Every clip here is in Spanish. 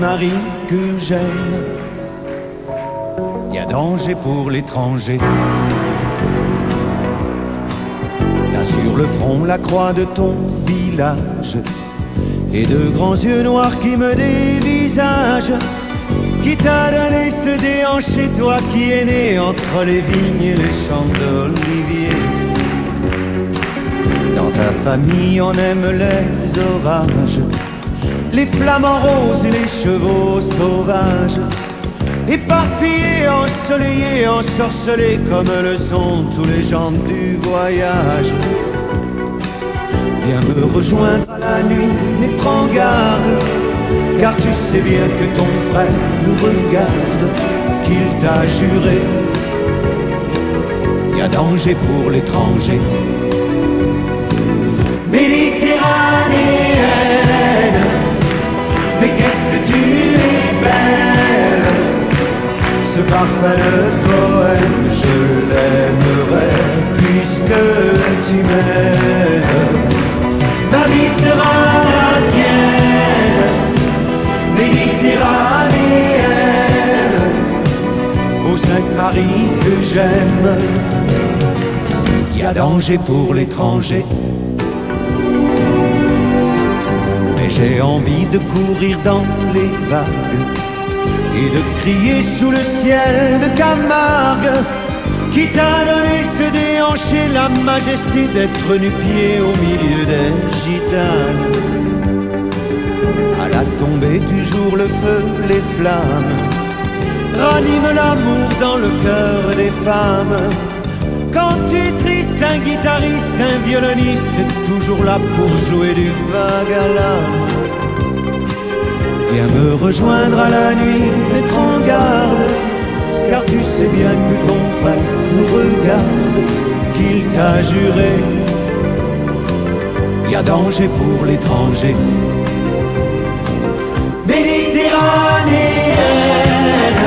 Marie que j'aime. Y a danger pour l'étranger. T'as sur le front la croix de ton village et de grands yeux noirs qui me dévisagent. Qui t'a donné ce déhanché, toi qui es né entre les vignes et les champs d'olivier. Dans ta famille, on aime les orages, les flamants roses et les chevaux sauvages. Éparpillés, ensoleillés, ensorcelés comme le sont tous les gens du voyage. Viens me rejoindre à la nuit, mais prends garde, car tu sais bien que ton frère nous regarde, qu'il t'a juré. Y a danger pour l'étranger. Méditerranéenne, mais qu'est-ce que tu es belle Ce parfait poème, je l'aimerais puisque tu m'aimes. Ma vie sera la tienne, méditerranéenne, ô Sainte Marie que j'aime. Y a danger pour l'étranger. J'ai envie de courir dans les vagues et de crier sous le ciel de Camargue qui t'a donné ce déhanché, la majesté d'être nu-pied au milieu des gitanes. À la tombée du jour, le feu, les flammes raniment l'amour dans le cœur des femmes. Quand tu es triste, un guitariste, un violoniste toujours là pour jouer du l'âme. Viens me rejoindre à la nuit et prends garde, car tu sais bien que ton frère nous regarde, qu'il t'a juré. Y a danger pour l'étranger. Méditerranéenne,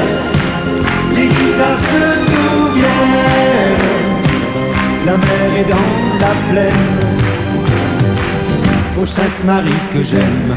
les guitares se souviennent, la mer est dans la plaine, ô Sainte Marie que j'aime.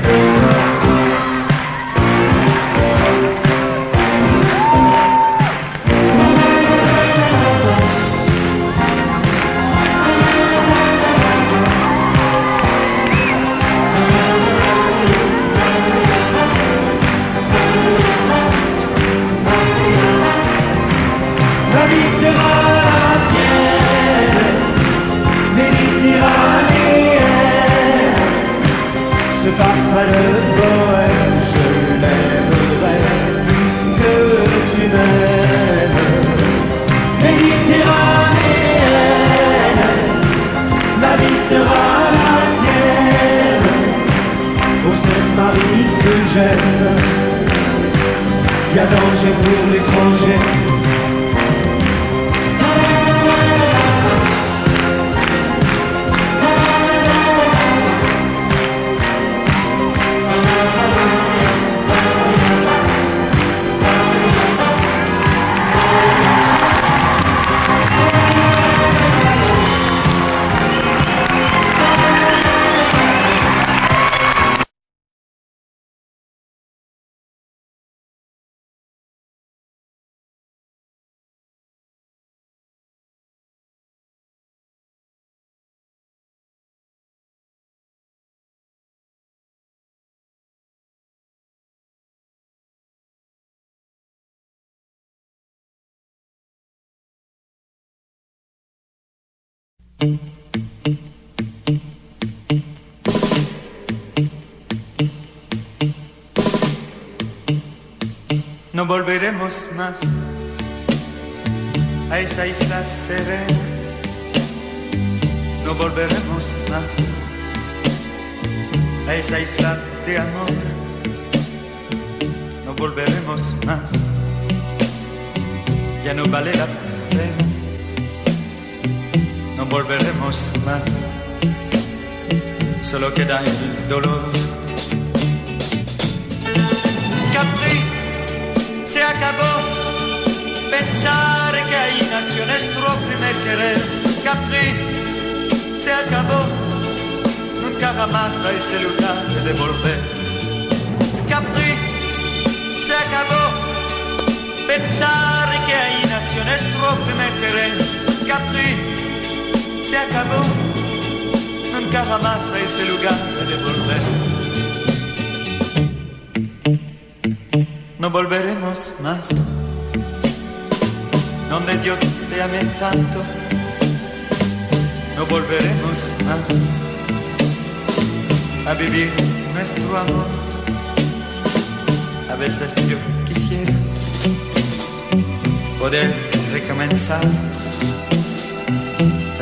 No volveremos más a esa isla serena. No volveremos más a esa isla de amor. No volveremos más. Ya no vale la pena. No volveremos más. Solo queda el dolor. Capri se acabó. Pensar que ahí nació nuestro primer querer. Capri se acabó. nunca jamás a ese de volver. Capri, se acabó. Pensar que ahí nació nuestro primer querer. Capri, se acabó. Nunca jamás a ese lugar de volver. No volveremos más donde Dios te amé tanto, no volveremos más a vivir nuestro amor. A veces yo quisiera poder recomenzar,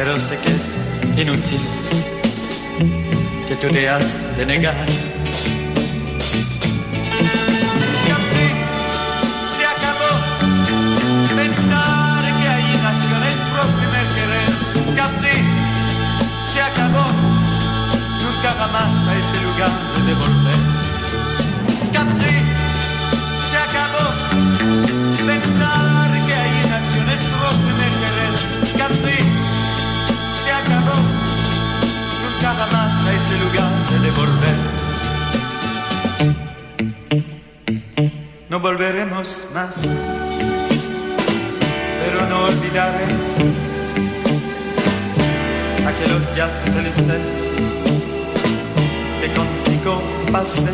pero sé que es inútil, que tú te has de negar. Se acabó pensar que ahí nació nuestro primer querer. Capri, se acabó, nunca jamás a ese lugar de volver. Volveremos más pero no olvidaré aquellos días felices que contigo pasé.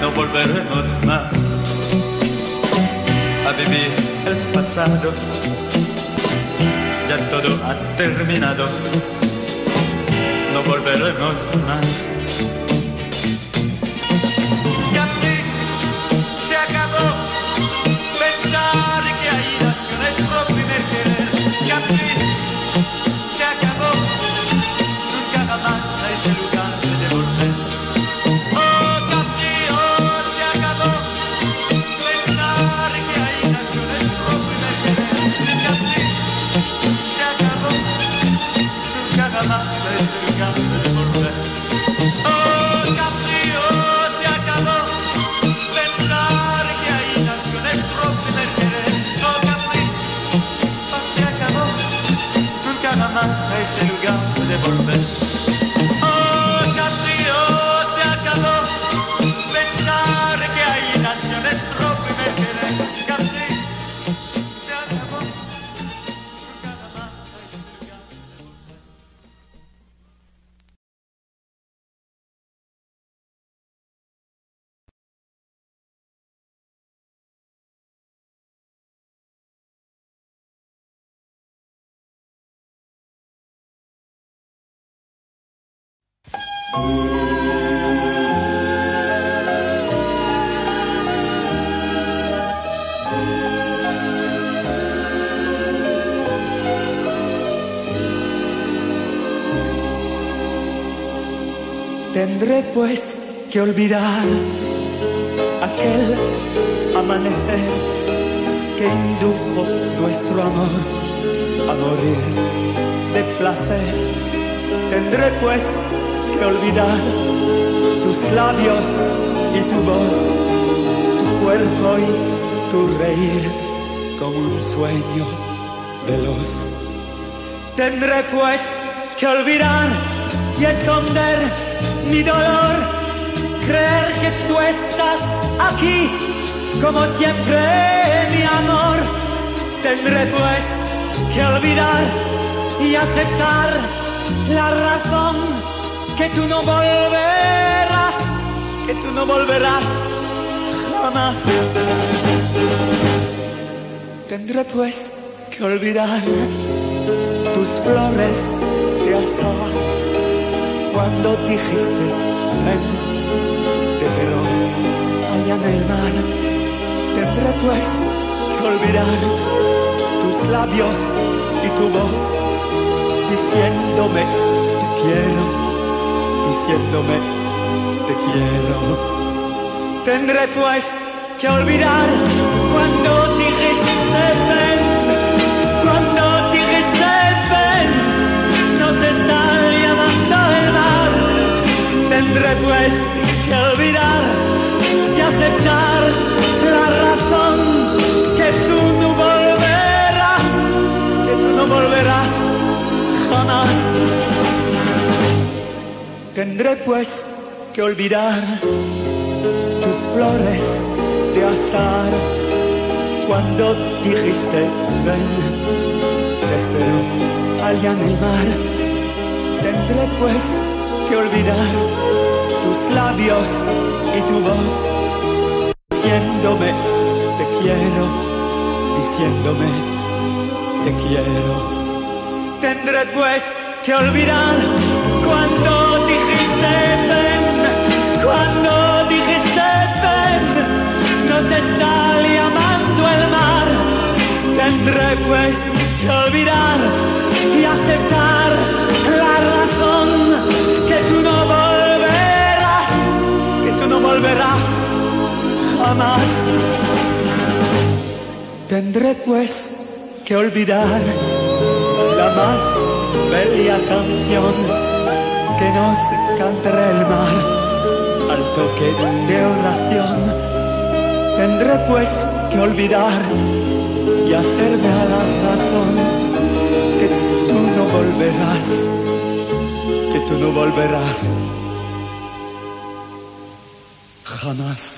No volveremos más a vivir el pasado, ya todo ha terminado. No volveremos más. Tendré pues que olvidar aquel amanecer que indujo nuestro amor a morir de placer. Tendré pues que olvidar tus labios y tu voz, tu cuerpo y tu reír como un sueño veloz. Tendré pues que olvidar y esconder mi dolor, creer que tú estás aquí como siempre, mi amor. Tendré pues que olvidar y aceptar la razón que tú no volverás, que tú no volverás jamás. Tendré pues que olvidar tus flores de azahar cuando dijiste ven te quedó allá en el mar tendré pues que olvidar tus labios y tu voz diciéndome te quiero diciéndome te quiero tendré pues que olvidar cuando dijiste ven Tendré pues que olvidar y aceptar la razón que tú no volverás, que tú no volverás jamás. Tendré pues que olvidar tus flores de azar cuando dijiste ven, espero allá en el mar. Tendré pues que olvidar tus labios y tu voz diciéndome te quiero, diciéndome te quiero. Tendré pues que olvidar cuando dijiste ven, cuando dijiste ven, nos está llamando el mar. Tendré pues que olvidar y aceptar jamás. Tendré pues que olvidar la más bella canción que nos cantará el mar al toque de oración. Tendré pues que olvidar y hacerme a la razón que tú no volverás, que tú no volverás jamás.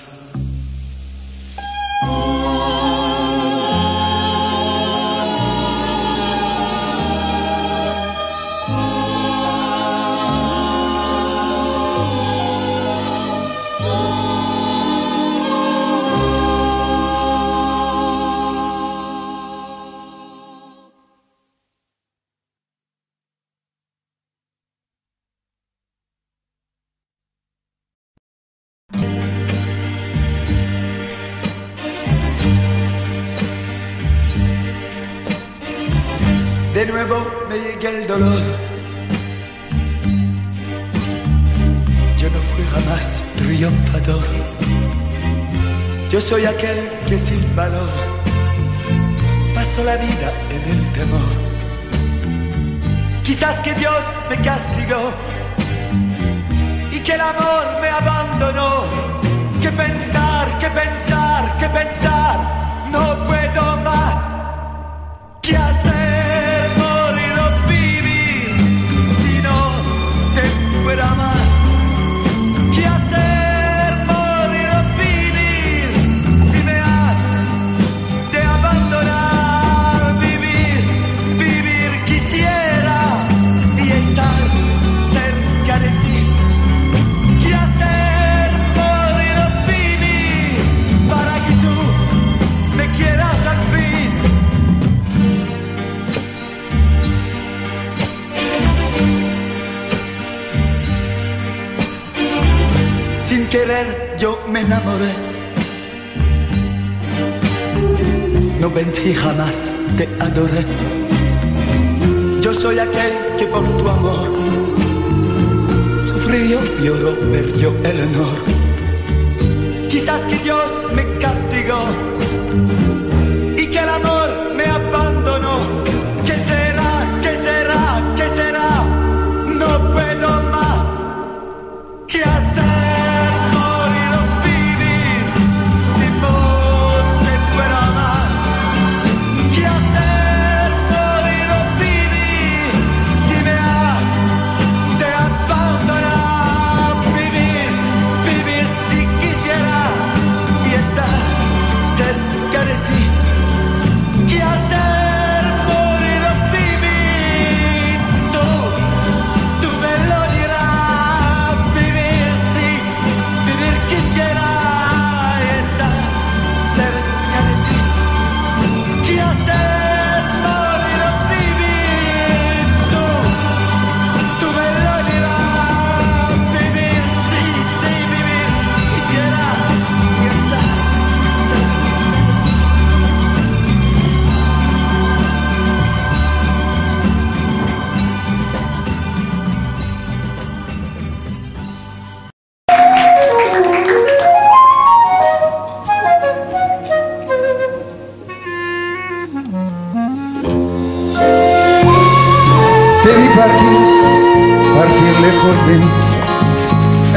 lejos de mí.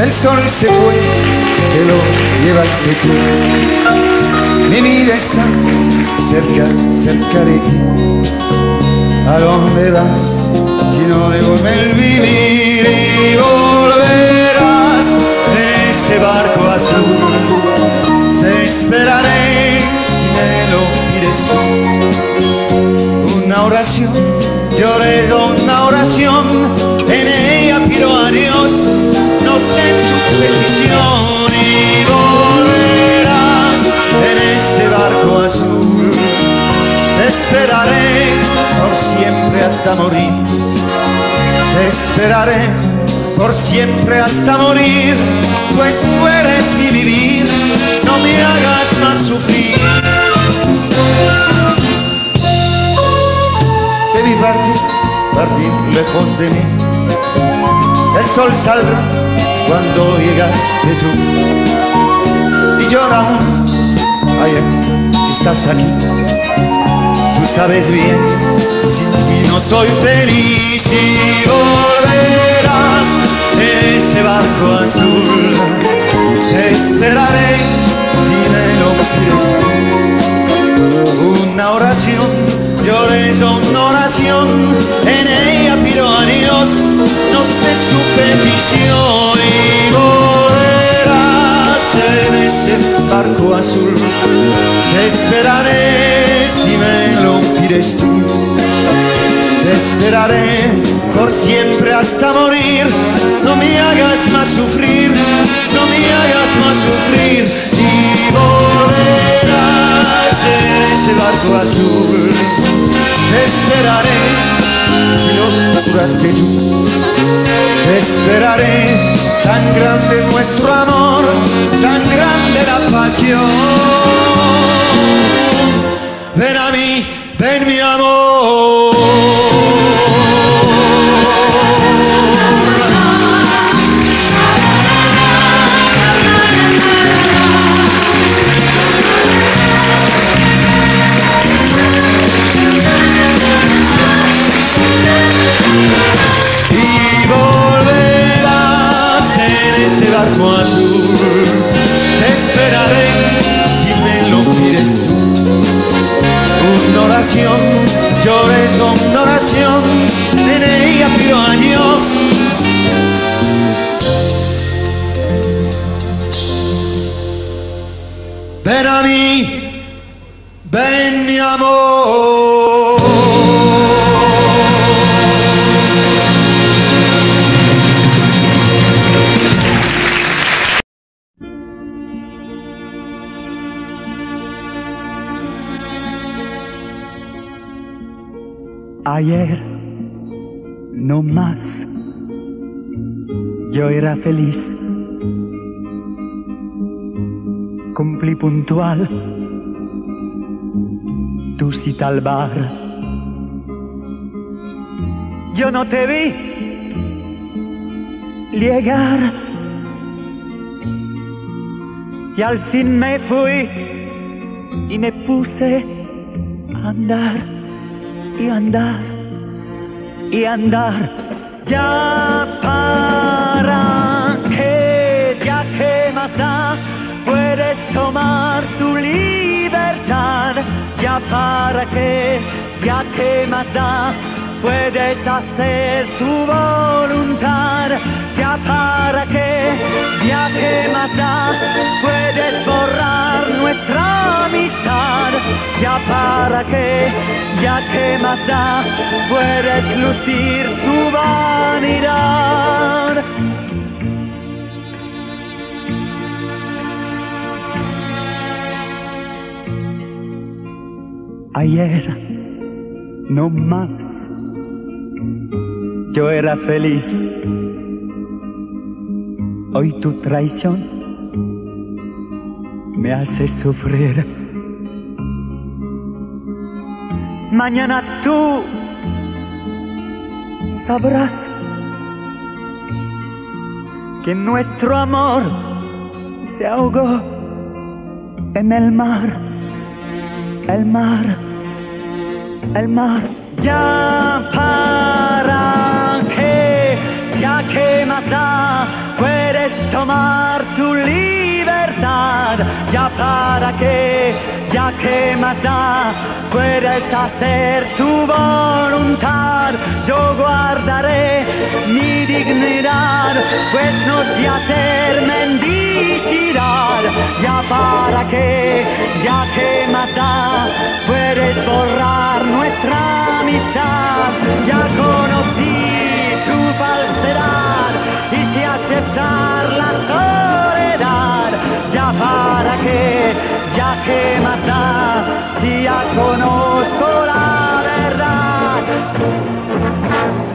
El sol se fue, te lo llevaste tú. Mi vida está cerca, cerca de ti. ¿A dónde vas si no debo volver vivir y volverás? De ese barco azul te esperaré si me lo pides tú. Una oración, lloré una oración petición y volverás en ese barco azul. Te esperaré por siempre hasta morir. Te esperaré por siempre hasta morir, pues tú eres mi vivir, no me hagas más sufrir. Te vi partir, partir lejos de mí. El sol saldrá cuando llegaste tú. Y llora aún, ayer que estás aquí. Tú sabes bien, sin ti no soy feliz y volverás en ese barco azul. Te esperaré si me lo pides tú. Una oración, llores una oración, en ella Dios, no sé su petición y volverás en ese barco azul. Te esperaré si me lo pides tú. Te esperaré por siempre hasta morir. No me hagas más sufrir, no me hagas más sufrir. Y volverás en ese barco azul. Te esperaré si lo juraste tú. Te esperaré, tan grande nuestro amor, tan grande la pasión. Ven a mí, ven mi amor. Oración, llores una oración, en ella pido a Dios. Ven a mí, puntual. Tu cita al bar. Yo no te vi llegar. Y al fin me fui y me puse a andar y andar y andar. Ya para tomar tu libertad. Ya para que ya que más da puedes hacer tu voluntad. Ya para que ya que más da puedes borrar nuestra amistad. Ya para que ya que más da puedes lucir tu vanidad ayer no más. Yo era feliz. Hoy tu traición me hace sufrir. Mañana tú sabrás que nuestro amor se ahogó en el mar, el mar, el mar. Ya para que, ya que más da, puedes tomar tu libertad. Ya para que, ya que más da, puedes hacer tu voluntad yo guardaré mi dignidad, pues no sé hacer mendicidad. Ya para qué, ya que más da, puedes borrar nuestra amistad. Ya conocí tu falsedad y sé aceptar la soledad. Ya para qué, ya que más da, si ya conozco la verdad. Ya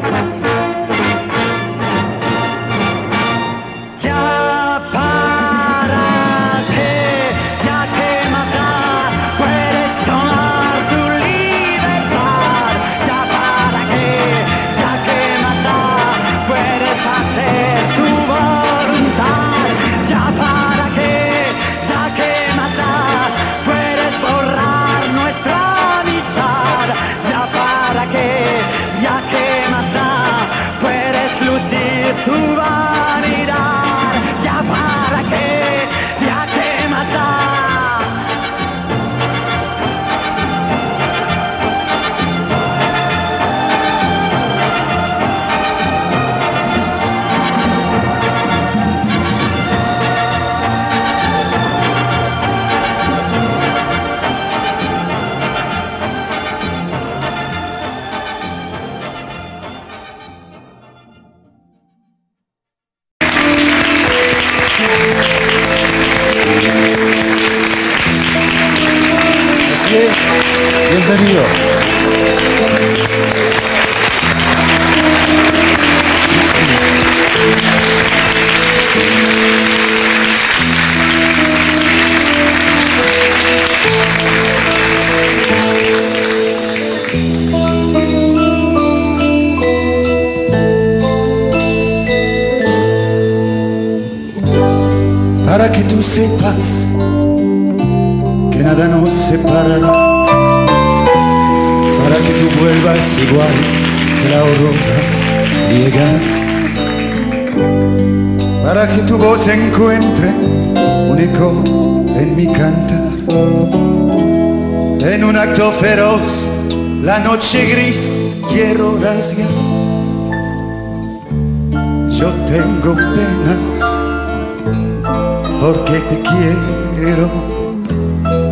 porque te quiero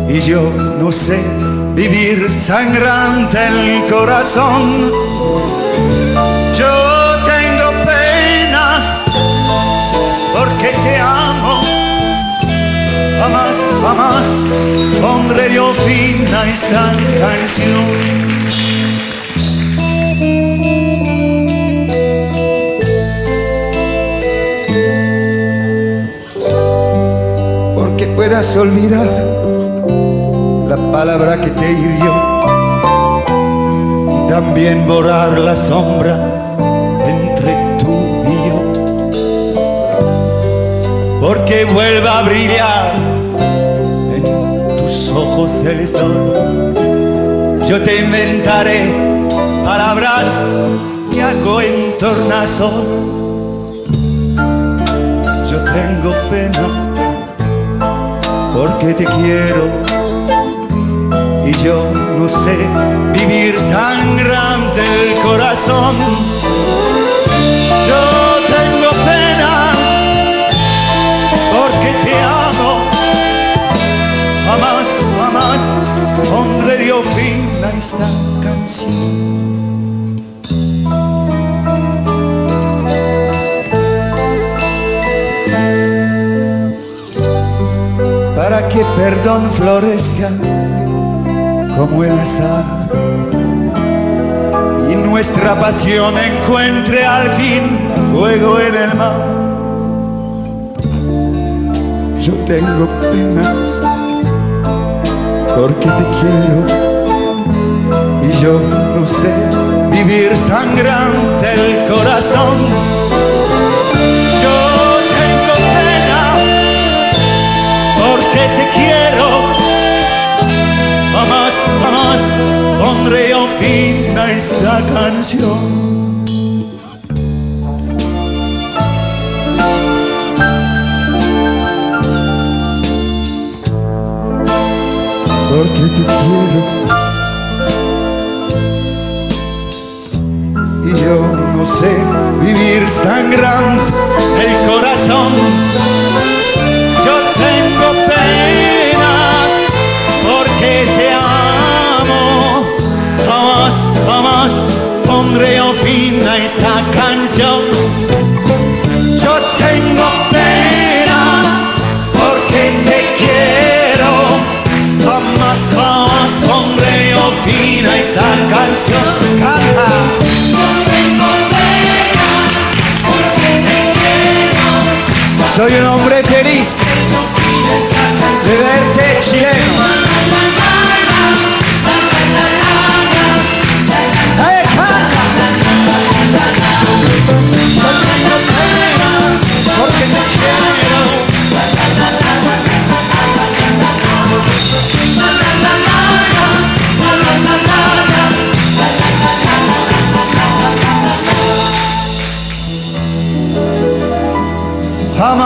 y yo no sé vivir sangrante el corazón. Yo tengo penas porque te amo. Jamás, jamás pondré yo fin a esta canción. Puedas olvidar la palabra que te hirió y también borrar la sombra entre tú y yo. Porque vuelva a brillar en tus ojos el sol. Yo te inventaré palabras que hago en tornasol. Yo tengo pena porque te quiero y yo no sé vivir sangrante el corazón. Yo tengo pena porque te amo. Jamás, jamás pondré yo fin a esta canción. Para que perdón florezca como el azar y nuestra pasión encuentre al fin fuego en el mar. Yo tengo penas porque te quiero y yo no sé vivir sangrante el corazón. Yo tengo porque te quiero jamás, jamás pondré yo fin a esta canción. Porque te quiero y yo no sé vivir sangrante el corazón. Dios, pondré o fin a esta canción. Yo tengo penas porque te quiero. Jamás, jamás pondré o fin a esta canción. Canta. Yo tengo penas porque te quiero. Soy un hombre feliz de verte chileno.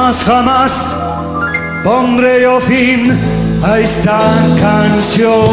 Jamás, jamás pondré yo fin a esta canción.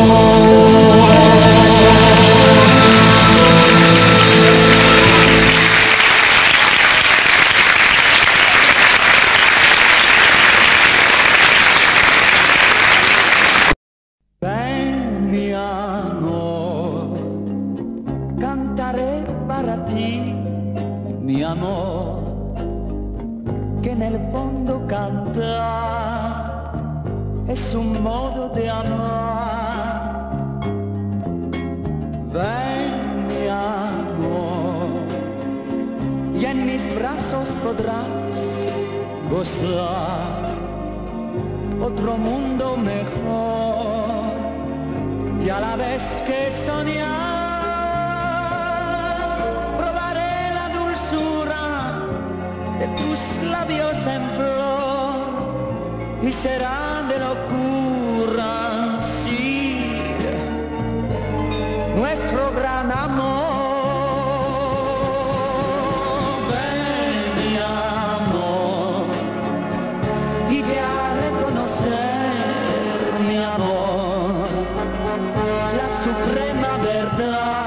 the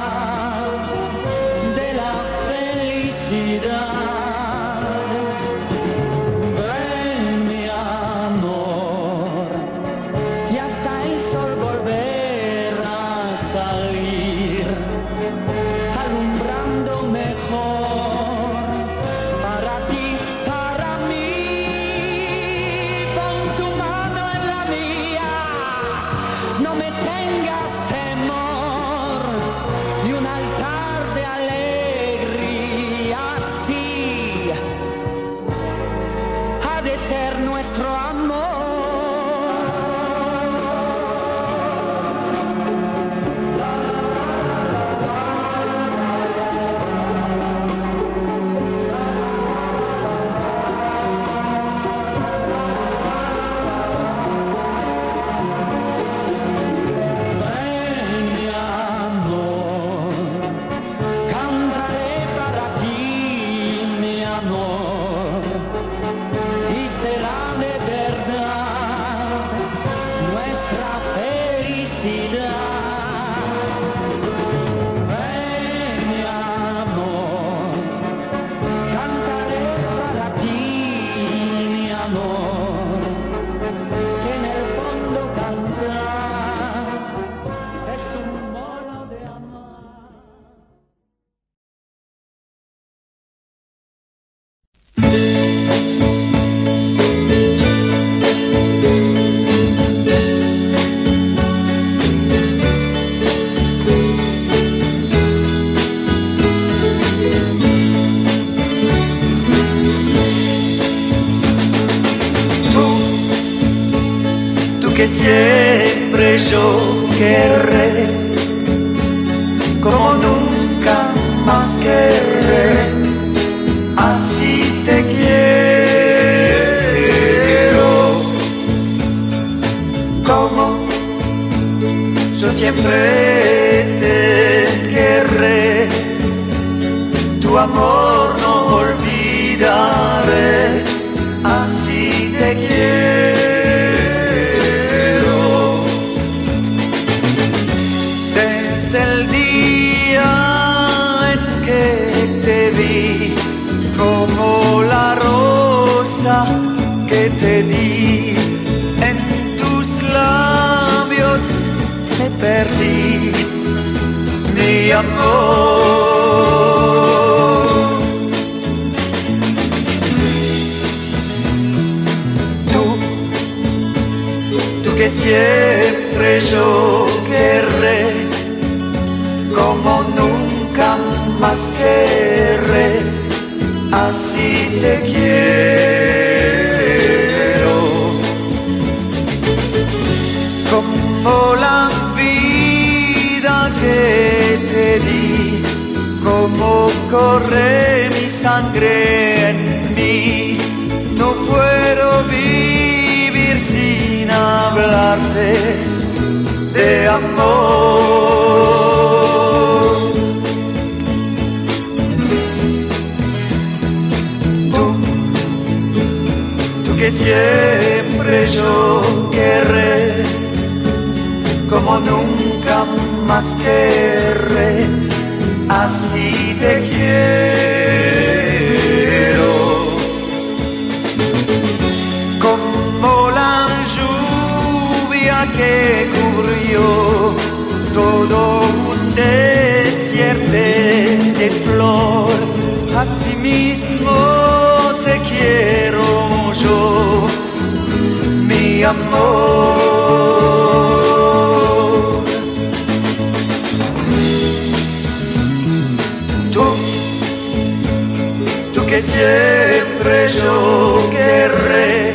siempre yo querré,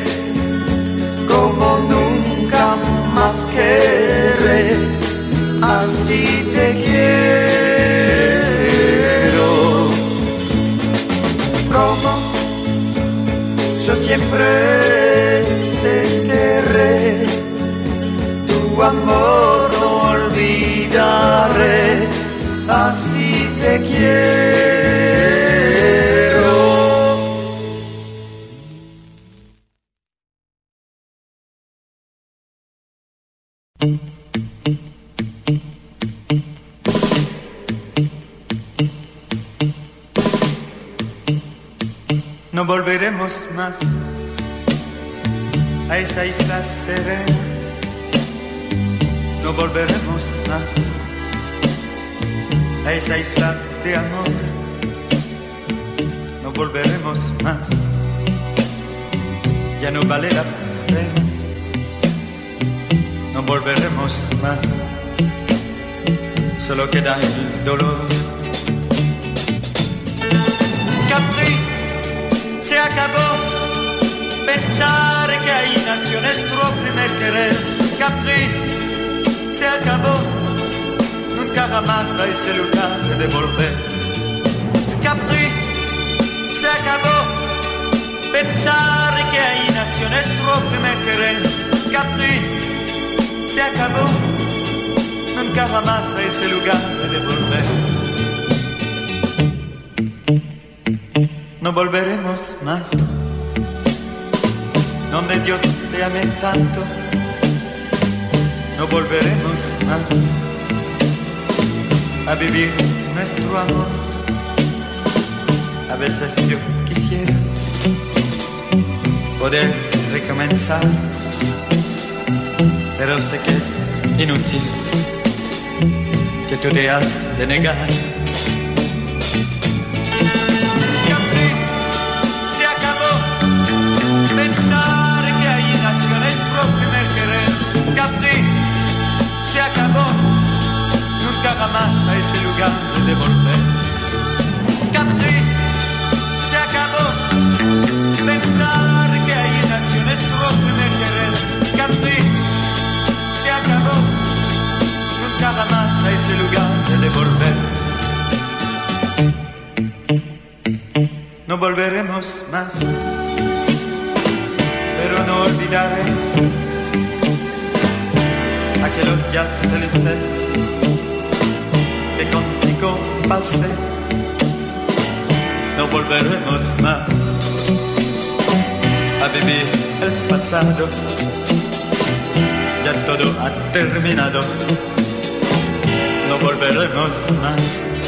como nunca más querré, así te quiero. Como yo siempre te querré, tu amor no olvidaré, así te quiero. Más a esa isla serena. No volveremos más a esa isla de amor. No volveremos más. Ya no vale la pena. No volveremos más. Solo queda el dolor. Se acabó. Pensar que ahí nació nuestro primer querer. Capri se acabó. Nunca jamás a ese lugar de volver. Capri se acabó. Pensar que ahí nació nuestro primer querer. Capri se acabó. Nunca jamás a ese lugar de volver. No volveremos más. Donde yo te amé tanto, no volveremos más a vivir nuestro amor. A veces yo quisiera poder recomenzar, pero sé que es inútil, que tú te has de negar. De volver. Capri, se acabó pensar que ahí nació nuestro primer querer. Capri, se acabó nunca jamás a ese lugar de volver. No volveremos más, pero no olvidaré aquellos días felices No volveremos más a vivir el pasado, ya todo ha terminado. No volveremos más.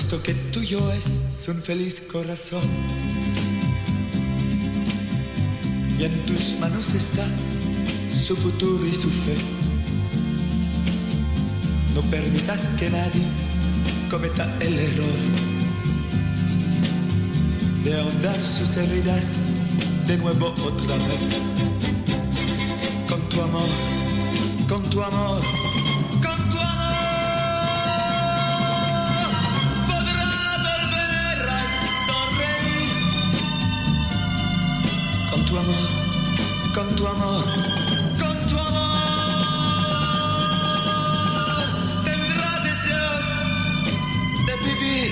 Puesto que tuyo es un feliz corazón. Y en tus manos está su futuro y su fe. No permitas que nadie cometa el error de ahondar sus heridas de nuevo otra vez. Con tu amor, con tu amor, tu amor, con tu amor, tendrá deseos de vivir.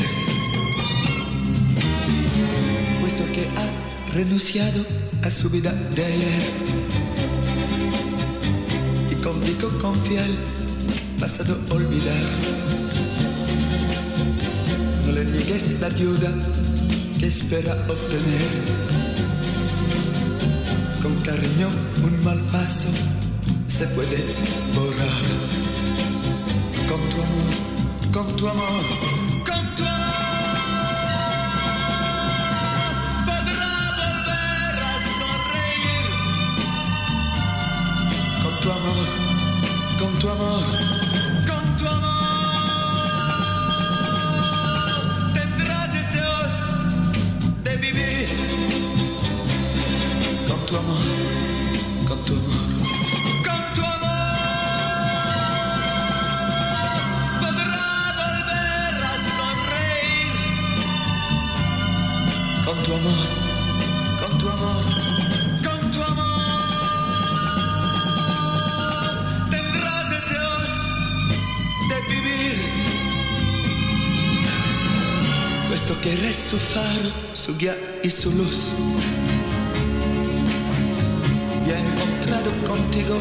Puesto que ha renunciado a su vida de ayer y contigo confía el pasado olvidar. No le niegues la ayuda que espera obtener. Un mal paso se puede borrar. Con tu amor, con tu amor, Puesto que eres su faro, su guía y su luz. Y ha encontrado contigo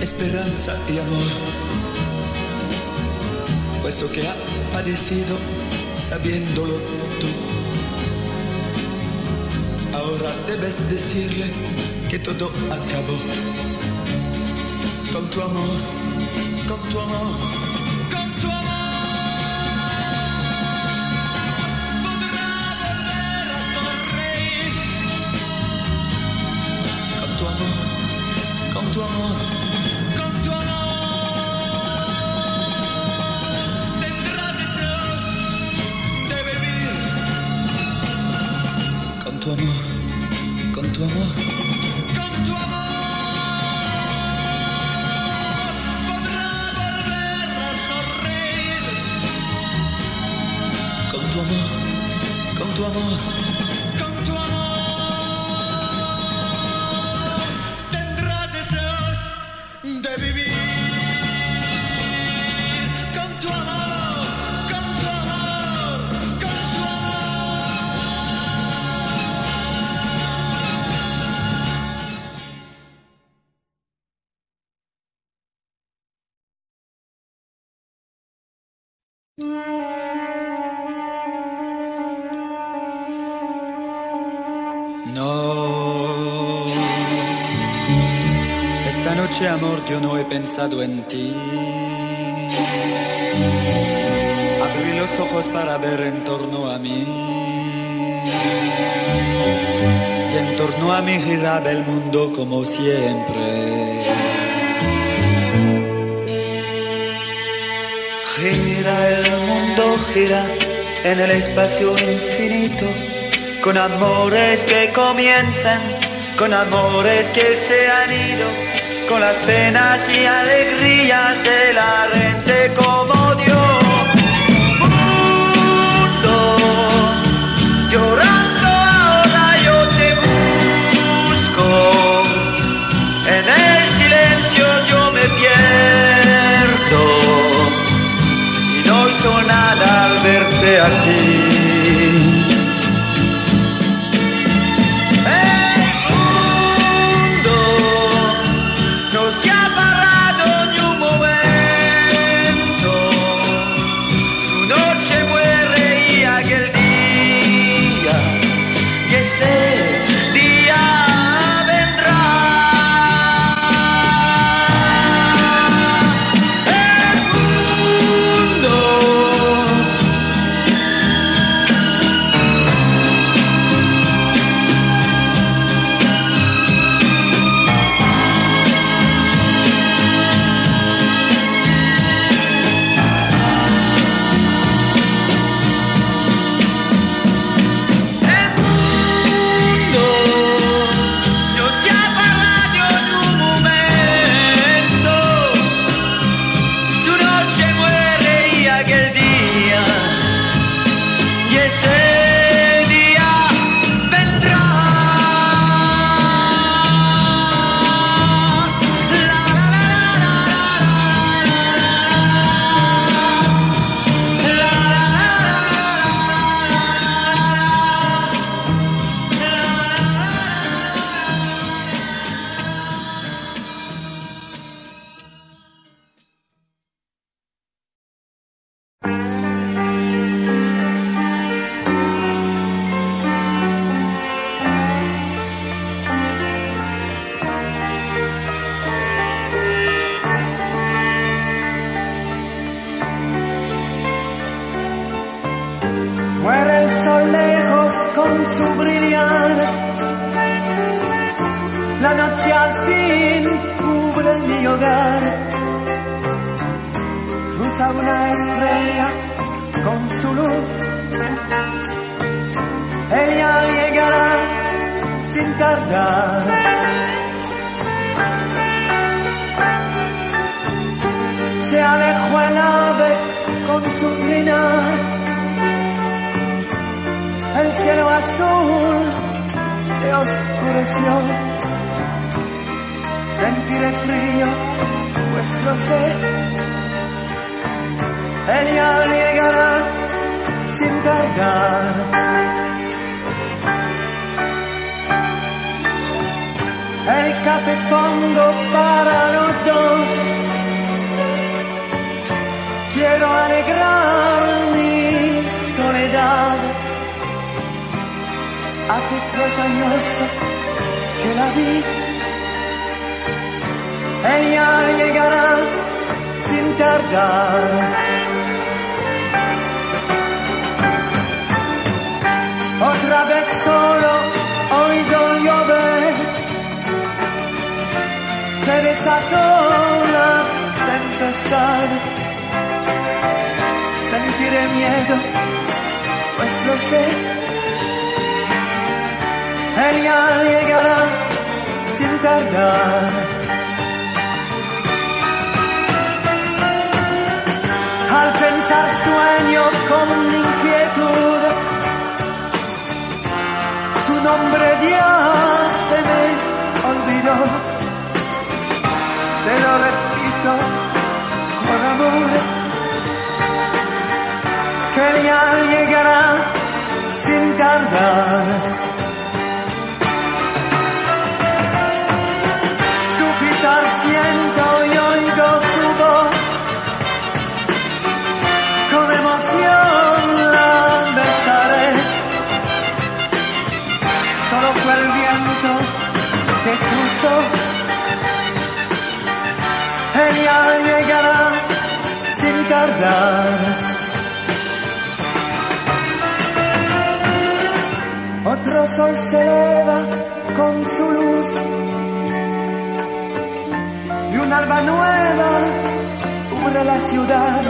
esperanza y amor. Puesto que ha padecido sabiéndolo tú. Ahora debes decirle que todo acabó. Con tu amor, con tu amor, pensado en ti. Abrí los ojos para ver en torno a mí. Y en torno a mí giraba el mundo como siempre. Gira el mundo, gira en el espacio infinito, con amores que comienzan, con amores que se han ido, con las penas y alegrías de la gente con su brillar. La noche al fin cubre mi hogar. Cruza una estrella con su luz. Ella llegará sin tardar. Se alejó el ave con su trinar. El cielo azul se oscureció. Sentiré frío, pues lo sé. Ella llegará sin tardar. El café pongo para los dos. Quiero alegrar Hace tres años que la vi. Ella llegará sin tardar. Otra vez solo oigo llover. Se desató la tempestad. Sentiré miedo, pues lo sé. Ella llegará sin tardar. Al pensar sueño con inquietud. Su nombre ya se me olvidó. Te lo repito por amor. Ella llegará sin tardar. Otro sol se eleva con su luz y un alba nueva cubre la ciudad.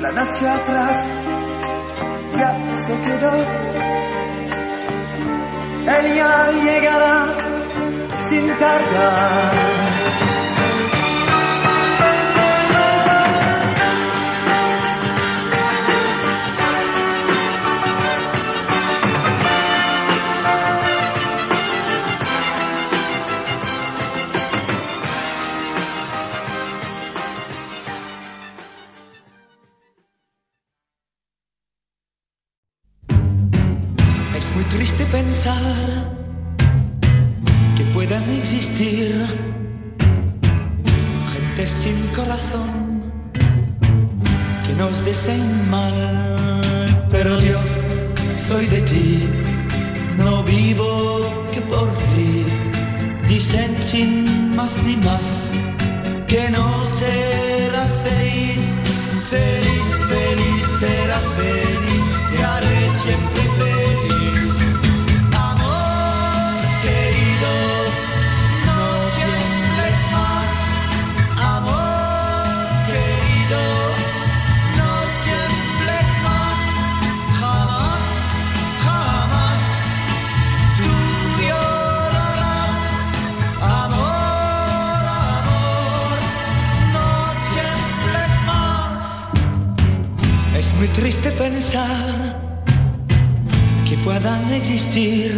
La noche atrás ya se quedó. Ella llegará sin tardar. Triste pensar que puedan existir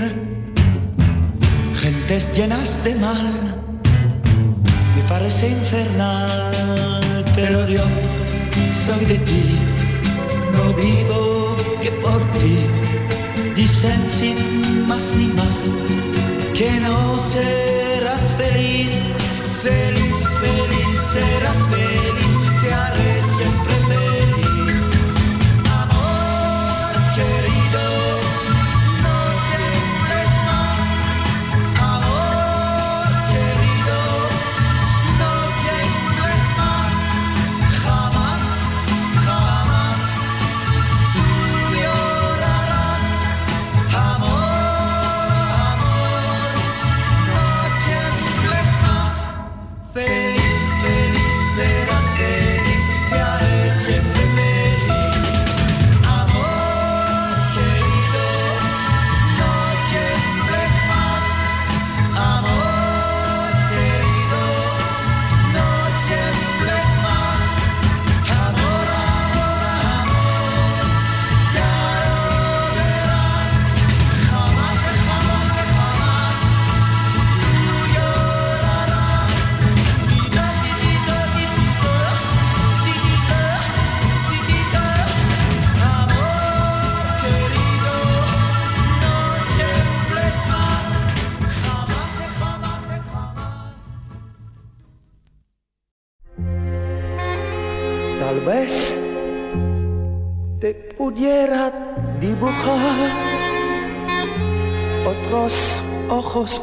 gentes llenas de mal. Me parece infernal, pero yo soy de ti, no vivo que por ti. Dicen sin más ni más que no serás feliz, feliz, feliz, serás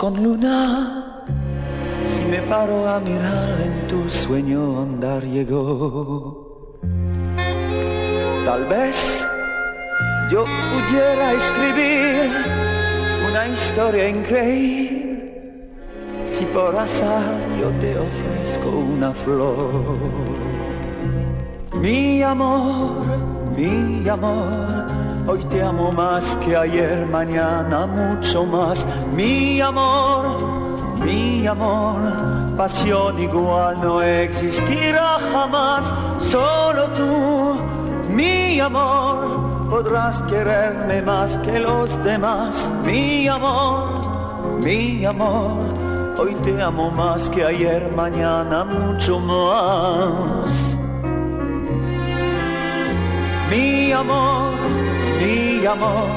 con luna. Si me paro a mirar en tu sueño andar llegó. Tal vez yo pudiera escribir una historia increíble. Si por azar yo te ofrezco una flor. Mi amor, mi amor, hoy te amo más que ayer, mañana mucho más. Mi amor, mi amor, pasión igual no existirá jamás, solo tú, mi amor, podrás quererme más que los demás. Mi amor, mi amor, hoy te amo más que ayer, mañana mucho más. Mi amor, mi amor,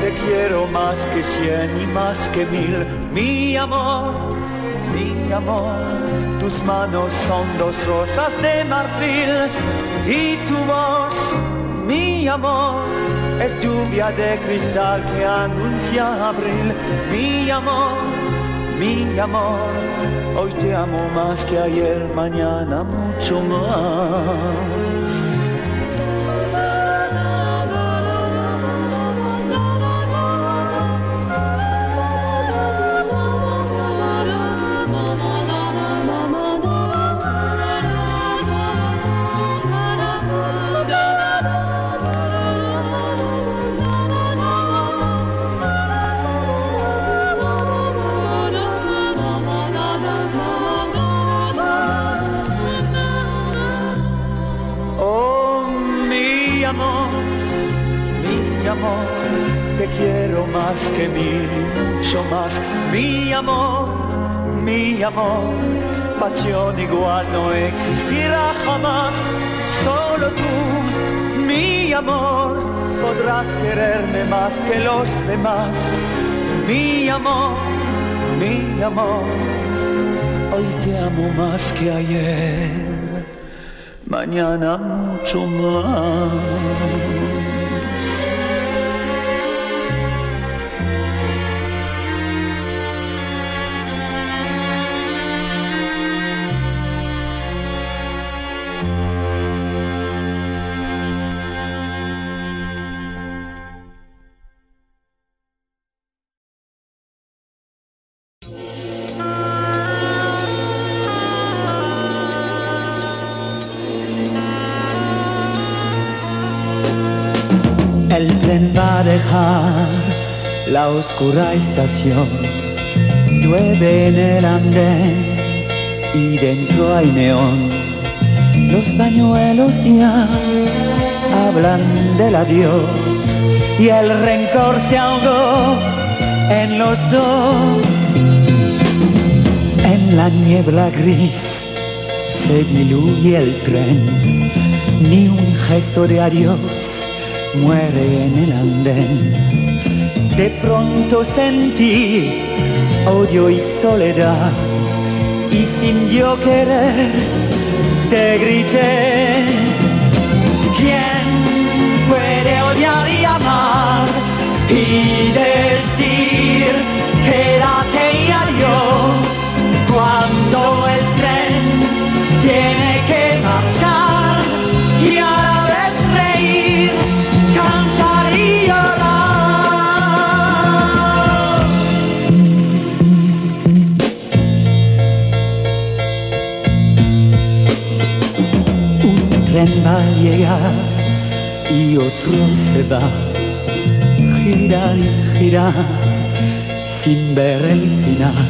te quiero más que cien y más que mil. Mi amor, mi amor, tus manos son dos rosas de marfil y tu voz, mi amor, es lluvia de cristal que anuncia abril. Mi amor, mi amor, hoy te amo más que ayer, mañana mucho más. Más que mucho más. Mi amor, mi amor, pasión igual no existirá jamás. Solo tú, mi amor, podrás quererme más que los demás. Mi amor, mi amor, hoy te amo más que ayer mañana mucho más. Oscura estación. Llueve en el andén y dentro hay neón. Los pañuelos ya hablan del adiós y el rencor se ahogó en los dos. En la niebla gris se diluye el tren, ni un gesto de adiós muere en el andén. De pronto sentí odio y soledad y sin yo querer te grité. ¿Quién puede odiar y amar y decir quédate y adiós cuando el tren tiene que tren va a llegar y otro se va, girar y girar sin ver el final.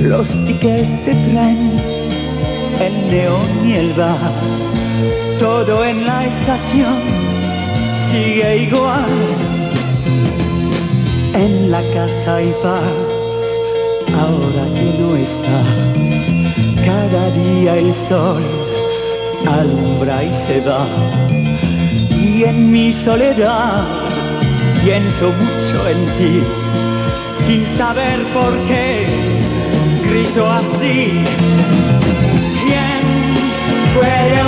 Los tickets de tren, el neón y el bar, todo en la estación sigue igual. En la casa hay paz, ahora que no estás, cada día el sol alumbra y se va. Y en mi soledad pienso mucho en ti, sin saber por qué grito así. ¿Quién puede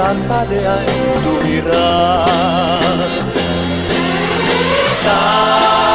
parpadea en tu mirar. Sayonara.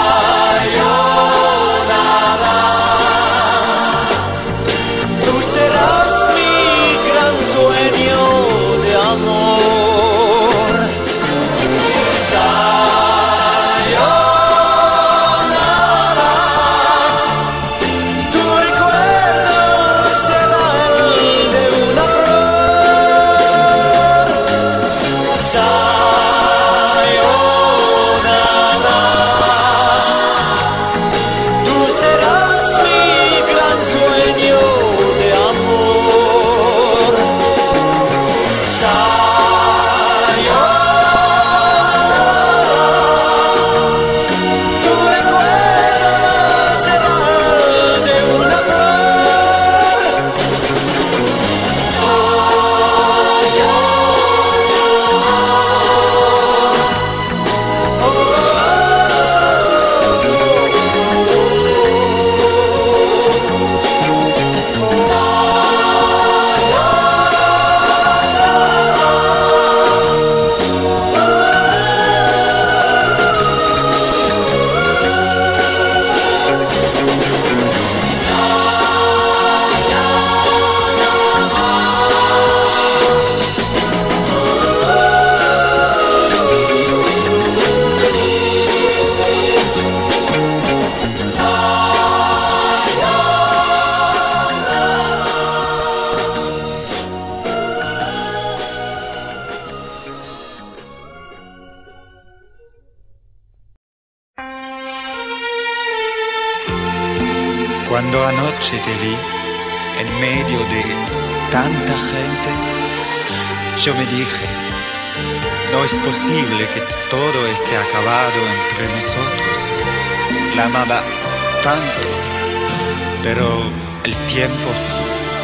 Tiempo,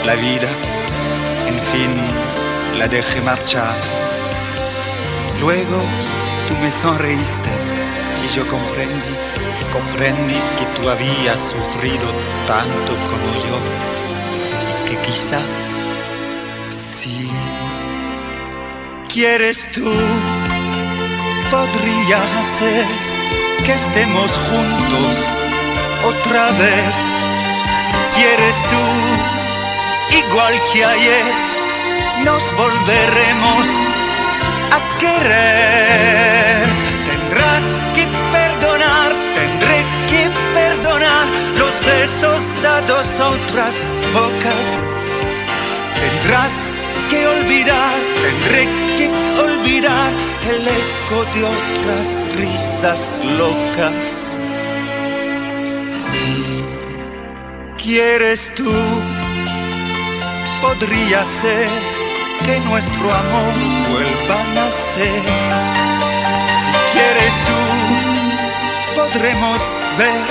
la vida, en fin, la dejé marchar. Luego tú me sonreíste y yo comprendí, comprendí que tú habías sufrido tanto como yo y que quizá si quieres tú podría ser que estemos juntos otra vez. Quieres tú, igual que ayer, nos volveremos a querer. Tendrás que perdonar, tendré que perdonar los besos dados a otras bocas. Tendrás que olvidar, tendré que olvidar el eco de otras risas locas. Quieres tú, podría ser que nuestro amor vuelva a nacer. Si quieres tú, podremos ver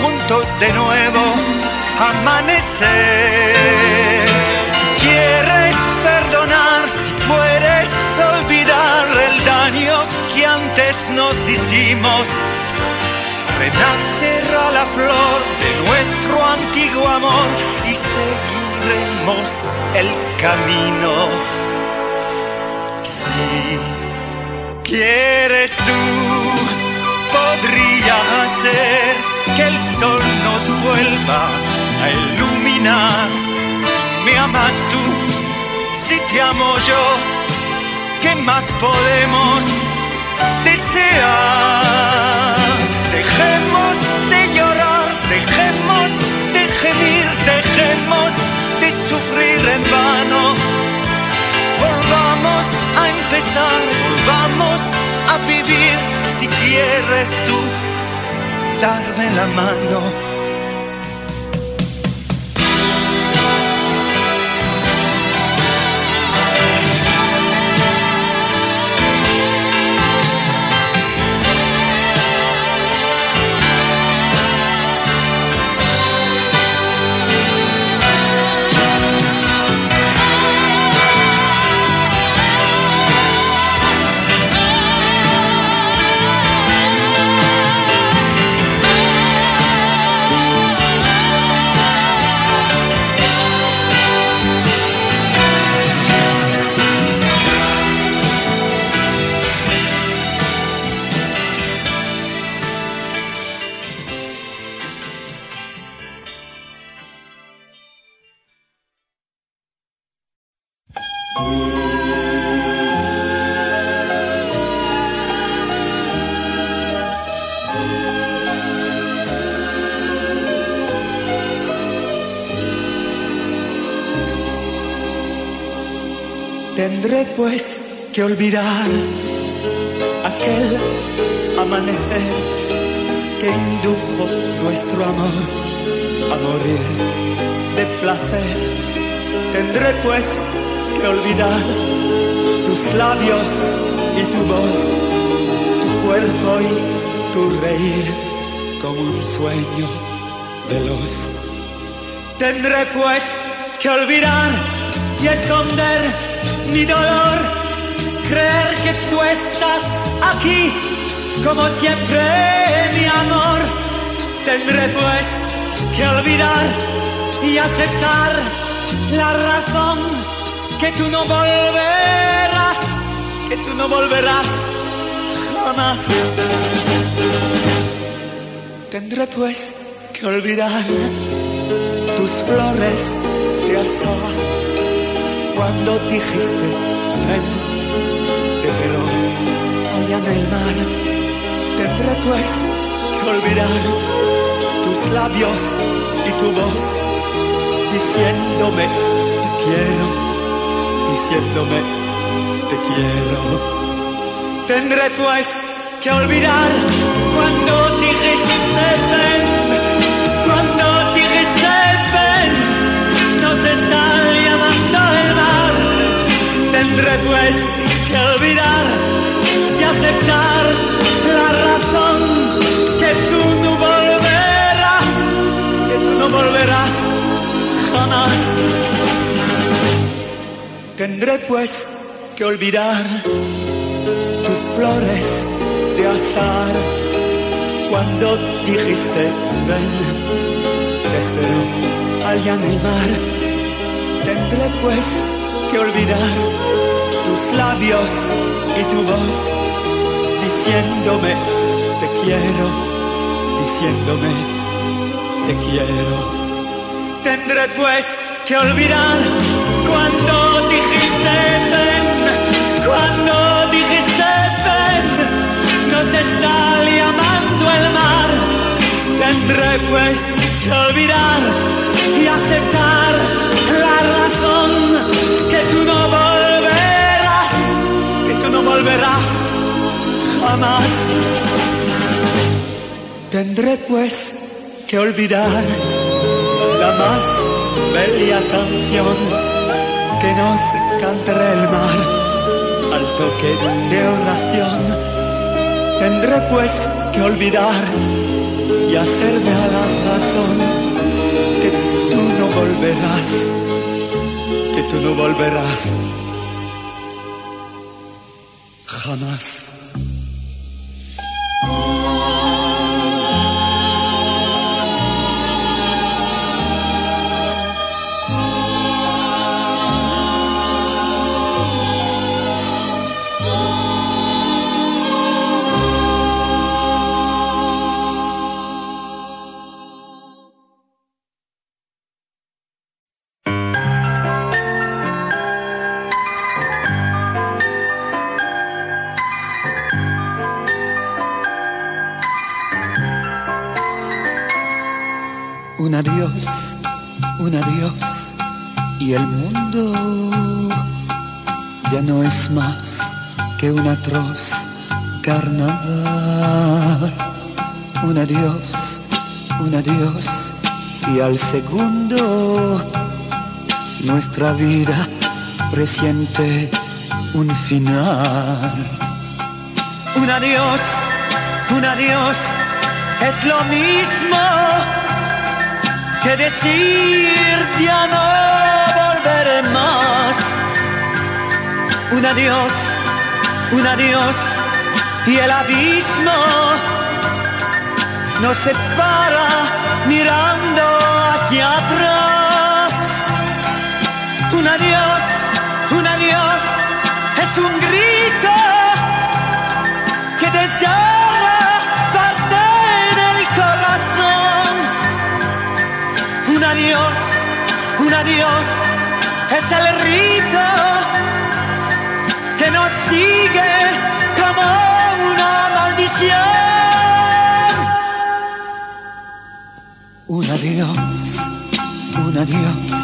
juntos de nuevo amanecer. Si quieres perdonar, si puedes olvidar fuertes nos hicimos, renacerá la flor de nuestro antiguo amor y seguiremos el camino. Si quieres tú, podría ser que el sol nos vuelva a iluminar. Si me amas tú, si te amo yo, ¿qué más podemos desear? Dejemos de llorar, dejemos de gemir, dejemos de sufrir en vano. Volvamos a empezar, volvamos a vivir si quieres tú darme la mano. Tendré pues que olvidar aquel amanecer que indujo nuestro amor a morir de placer. Tendré pues que olvidar tus labios y tu voz, tu cuerpo y tu reír como un sueño veloz. Tendré pues que olvidar y esconder mi dolor, creer que tú estás aquí, como siempre mi amor. Tendré pues que olvidar y aceptar la razón que tú no volverás, que tú no volverás jamás. Tendré pues que olvidar tus flores de azahar cuando dijiste ven, te veo allá en el mar. Tendré pues que olvidar tus labios y tu voz, diciéndome te quiero, diciéndome te quiero. Tendré pues que olvidar cuando dijiste ven, Tendré pues que olvidar y aceptar la razón que tú no volverás, que tú no volverás jamás. Tendré pues que olvidar tus flores de azar cuando dijiste ven, te espero allá en el mar. Tendré pues que olvidar tus labios y tu voz diciéndome te quiero, diciéndome te quiero. Tendré pues que olvidar cuando dijiste ven, cuando dijiste ven, nos está llamando el mar. Tendré pues que olvidar y aceptar la razón volverás jamás. Tendré pues que olvidar la más bella canción que nos cantará el mar al toque de oración. Tendré pues que olvidar y hacerme a la razón que tú no volverás, que tú no volverás jamás. Nuestra vida presiente un final. Un adiós, un adiós, es lo mismo que decir ya no volveré más. Un adiós, un adiós, y el abismo nos separa mirando hacia atrás. Un adiós, un adiós, es un grito que desgarra parte del corazón. Un adiós, un adiós, es el rito que nos sigue como una maldición. Un adiós, un adiós,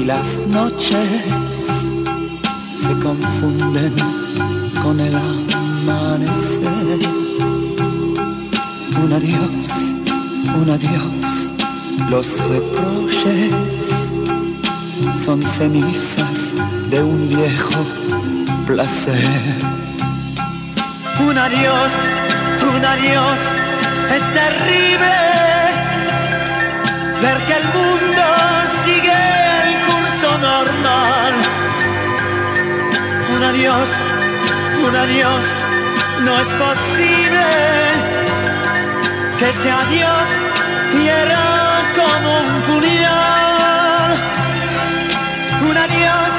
y las noches se confunden con el amanecer. Un adiós, un adiós, los reproches son cenizas de un viejo placer. Un adiós, un adiós, es terrible ver que el mundo sigue normal. Un adiós, un adiós, no es posible que este adiós hiera como un puñal. Un adiós,